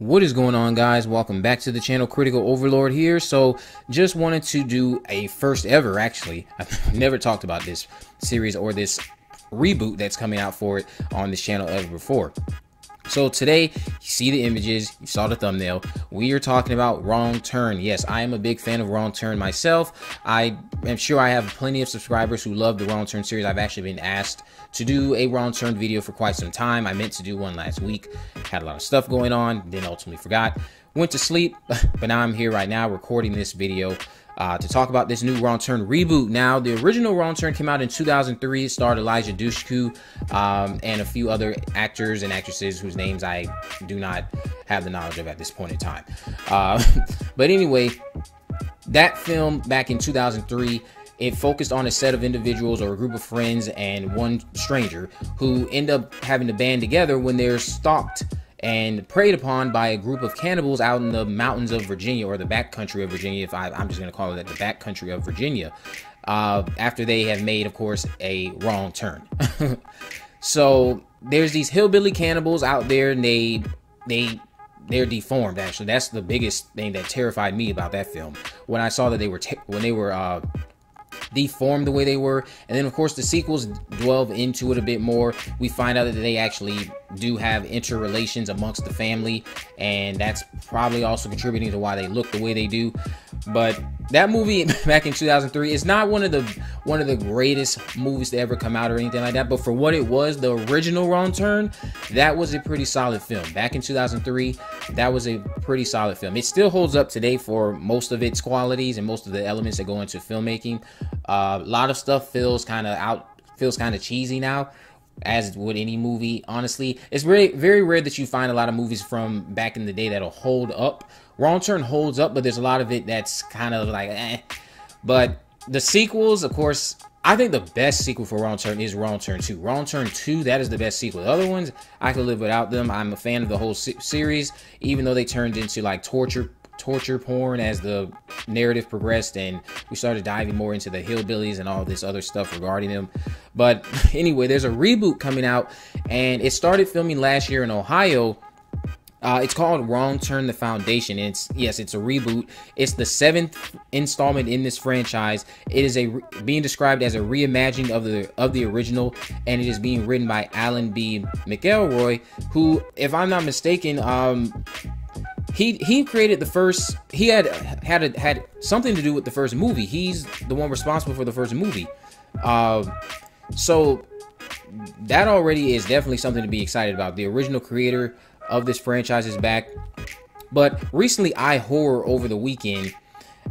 What is going on guys? Welcome back to the channel Critical Overlord here. So just wanted to do a first ever actually. I've never talked about this series or this reboot that's coming out for it on this channel ever before. So today, you see the images, you saw the thumbnail. We are talking about Wrong Turn. Yes, I am a big fan of Wrong Turn myself. I am sure I have plenty of subscribers who love the Wrong Turn series. I've actually been asked to do a Wrong Turn video for quite some time. I meant to do one last week. Had a lot of stuff going on, then ultimately forgot. Went to sleep, but now I'm here right now recording this video uh, to talk about this new Wrong Turn reboot. Now, the original Wrong Turn came out in 2003. It starred Eliza Dushku um, and a few other actors and actresses whose names I do not have the knowledge of at this point in time. Uh, but anyway, that film back in 2003 it focused on a set of individuals or a group of friends and one stranger who end up having to band together when they're stalked and preyed upon by a group of cannibals out in the mountains of Virginia or the backcountry of Virginia. If I, am just going to call it the backcountry of Virginia, uh, after they have made, of course, a wrong turn. so there's these hillbilly cannibals out there, and they they they're deformed. Actually, that's the biggest thing that terrified me about that film when I saw that they were when they were uh, deformed the way they were. And then, of course, the sequels delve into it a bit more. We find out that they actually do have interrelations amongst the family, and that's probably also contributing to why they look the way they do. But that movie back in 2003 is not one of the one of the greatest movies to ever come out or anything like that. But for what it was, the original Wrong Turn, that was a pretty solid film. Back in 2003, that was a pretty solid film. It still holds up today for most of its qualities and most of the elements that go into filmmaking. Uh, a lot of stuff feels kind of out, feels kind of cheesy now as would any movie. Honestly, it's very very rare that you find a lot of movies from back in the day that'll hold up. Wrong Turn holds up, but there's a lot of it that's kind of like eh. But the sequels, of course, I think the best sequel for Wrong Turn is Wrong Turn 2. Wrong Turn 2, that is the best sequel. The other ones, I could live without them. I'm a fan of the whole series, even though they turned into like torture torture porn as the narrative progressed and we started diving more into the hillbillies and all this other stuff regarding them. But anyway, there's a reboot coming out and it started filming last year in Ohio. Uh, it's called Wrong Turn the Foundation. It's yes, it's a reboot. It's the seventh installment in this franchise. It is a being described as a reimagining of the of the original, and it is being written by Alan B. McElroy, who, if I'm not mistaken, um, he he created the first he had had a, had something to do with the first movie. He's the one responsible for the first movie. Uh, so that already is definitely something to be excited about. The original creator of this franchise is back. But recently iHorror over the weekend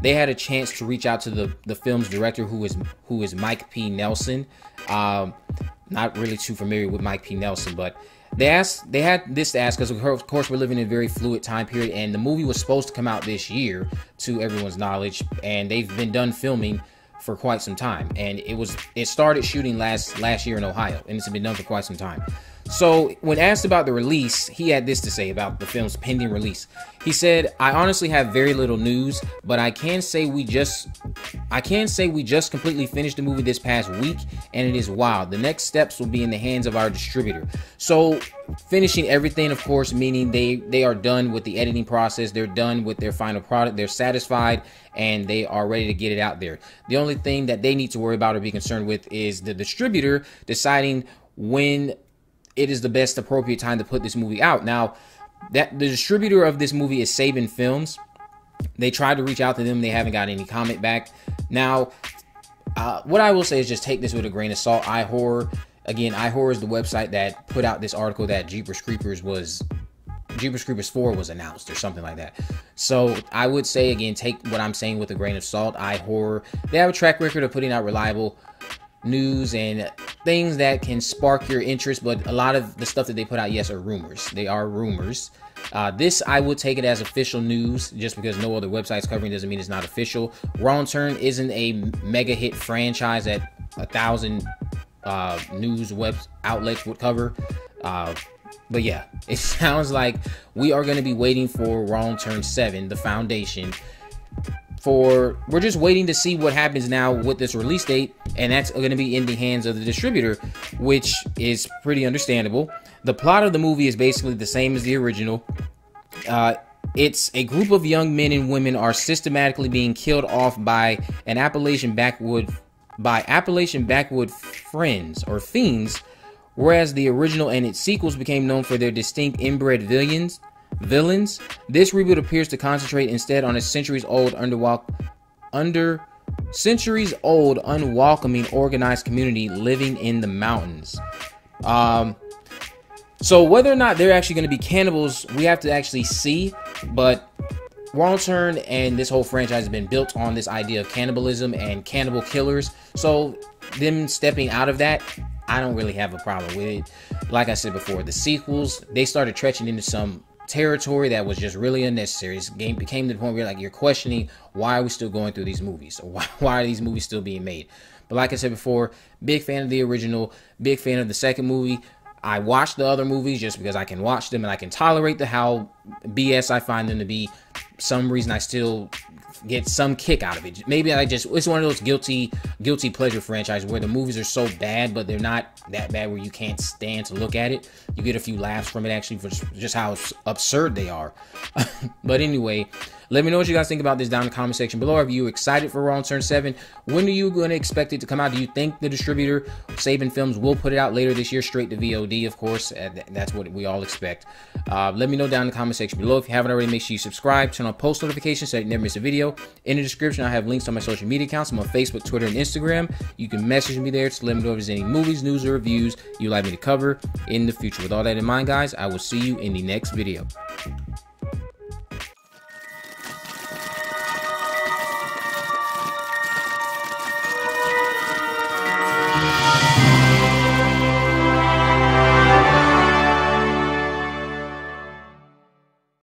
they had a chance to reach out to the the film's director who is who is mike p. Nelson. Um, not really too familiar with mike p. Nelson but they asked they had this to ask because of course we're living in a very fluid time period and the movie was supposed to come out this year to everyone's knowledge and they've been done filming for quite some time. And it was it started shooting last last year in ohio and it's been done for quite some time so, when asked about the release, he had this to say about the film's pending release. He said, "I honestly have very little news, but I can say we just I can say we just completely finished the movie this past week and it is wild. The next steps will be in the hands of our distributor." So, finishing everything of course meaning they they are done with the editing process, they're done with their final product, they're satisfied and they are ready to get it out there. The only thing that they need to worry about or be concerned with is the distributor deciding when it is the best appropriate time to put this movie out. Now, that the distributor of this movie is Saban Films. They tried to reach out to them, they haven't got any comment back. Now, uh, what I will say is just take this with a grain of salt. iHorror, again, iHorror is the website that put out this article that Jeepers Creepers was Jeepers Creepers 4 was announced or something like that. So I would say again, take what I'm saying with a grain of salt. iHorror, they have a track record of putting out reliable news and things that can spark your interest, but a lot of the stuff that they put out, yes, are rumors. They are rumors. Uh, this I would take it as official news, just because no other websites covering doesn't mean it's not official. Wrong Turn isn't a mega hit franchise that a thousand uh, news web outlets would cover. Uh, but yeah, it sounds like we are going to be waiting for Wrong Turn 7, the foundation, for we're just waiting to see what happens now with this release date and that's going to be in the hands of the distributor which is pretty understandable the plot of the movie is basically the same as the original Uh, it's a group of young men and women are systematically being killed off by an Appalachian backwood by Appalachian backwood friends or fiends, whereas the original and its sequels became known for their distinct inbred villains. Villains. This reboot appears to concentrate instead on a centuries-old underwalk under centuries old unwelcoming organized community living in the mountains. Um, so whether or not they're actually going to be cannibals, we have to actually see. But Wrong Turn and this whole franchise has been built on this idea of cannibalism and cannibal killers. So them stepping out of that, I don't really have a problem with it. Like I said before, the sequels they started stretching into some territory that was just really unnecessary. This game became to the point where like you're questioning why are we still going through these movies? Why, why are these movies still being made? But like I said before, big fan of the original, big fan of the second movie. I watch the other movies just because I can watch them and I can tolerate the how BS I find them to be. Some reason I still get some kick out of it. Maybe I just it's one of those guilty guilty pleasure franchises where the movies are so bad, but they're not that bad where you can't stand to look at it. You get a few laughs from it actually for just how absurd they are. but anyway, let me know what you guys think about this down in the comment section below. Are you excited for Wrong Turn 7? When are you going to expect it to come out? Do you think the distributor, Saban Films, will put it out later this year, straight to VOD, of course? That's what we all expect. Uh, let me know down in the comment section below. If you haven't already, make sure you subscribe, turn on post notifications so you never miss a video. In the description, I have links to my social media accounts. I'm on Facebook, Twitter, and Instagram. You can message me there to let me know if there's any movies, news, or reviews you'd like me to cover in the future. With all that in mind, guys, I will see you in the next video.